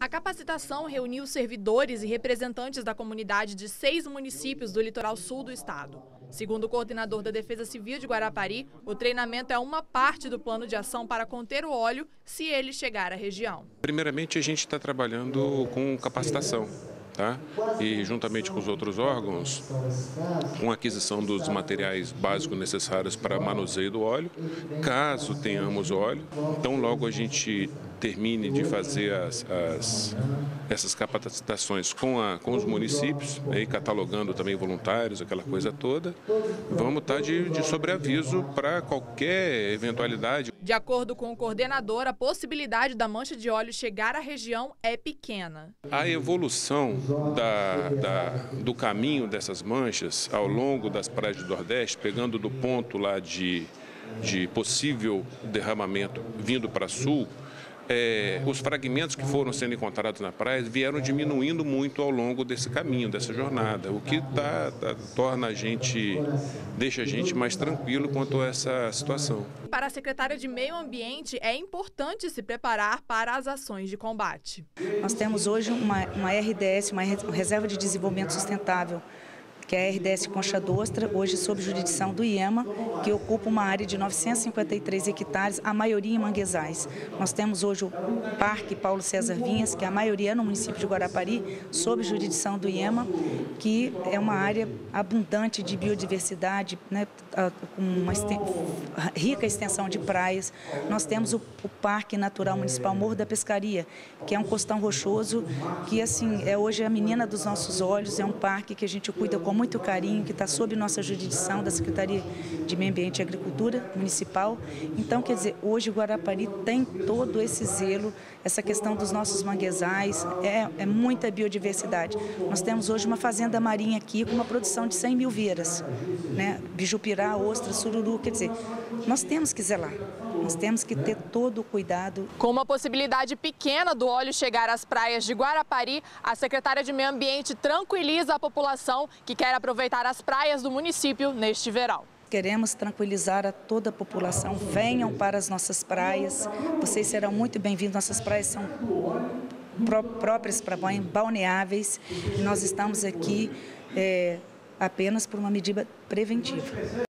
A capacitação reuniu servidores e representantes da comunidade de seis municípios do litoral sul do estado. Segundo o coordenador da Defesa Civil de Guarapari, o treinamento é uma parte do plano de ação para conter o óleo se ele chegar à região. Primeiramente, a gente está trabalhando com capacitação tá? e juntamente com os outros órgãos, com a aquisição dos materiais básicos necessários para manuseio do óleo, caso tenhamos óleo. Então, logo a gente termine de fazer as, as, essas capacitações com, a, com os municípios, aí catalogando também voluntários, aquela coisa toda, vamos estar de, de sobreaviso para qualquer eventualidade. De acordo com o coordenador, a possibilidade da mancha de óleo chegar à região é pequena. A evolução da, da, do caminho dessas manchas ao longo das praias do Nordeste, pegando do ponto lá de, de possível derramamento vindo para sul, é, os fragmentos que foram sendo encontrados na praia vieram diminuindo muito ao longo desse caminho, dessa jornada, o que tá, tá, torna a gente, deixa a gente mais tranquilo quanto a essa situação. Para a secretária de Meio Ambiente, é importante se preparar para as ações de combate. Nós temos hoje uma, uma RDS, uma Reserva de Desenvolvimento Sustentável, que é a RDS Concha Dostra, hoje sob jurisdição do IEMA, que ocupa uma área de 953 hectares, a maioria em manguezais. Nós temos hoje o Parque Paulo César Vinhas, que é a maioria no município de Guarapari, sob jurisdição do IEMA, que é uma área abundante de biodiversidade, né, com uma rica extensão de praias. Nós temos o, o Parque Natural Municipal Morro da Pescaria, que é um costão rochoso, que assim é hoje a menina dos nossos olhos, é um parque que a gente cuida com muito carinho, que está sob nossa jurisdição da Secretaria de Meio Ambiente e Agricultura Municipal. Então, quer dizer, hoje Guarapari tem todo esse zelo, essa questão dos nossos manguezais, é, é muita biodiversidade. Nós temos hoje uma fazenda marinha aqui com uma produção de 100 mil vieiras, né? bijupirá, ostra, sururu, quer dizer, nós temos que zelar. Nós temos que ter todo o cuidado. Com uma possibilidade pequena do óleo chegar às praias de Guarapari, a secretária de Meio Ambiente tranquiliza a população que quer aproveitar as praias do município neste verão. Queremos tranquilizar a toda a população. Venham para as nossas praias. Vocês serão muito bem-vindos. Nossas praias são próprias para banho, balneáveis. Nós estamos aqui é, apenas por uma medida preventiva.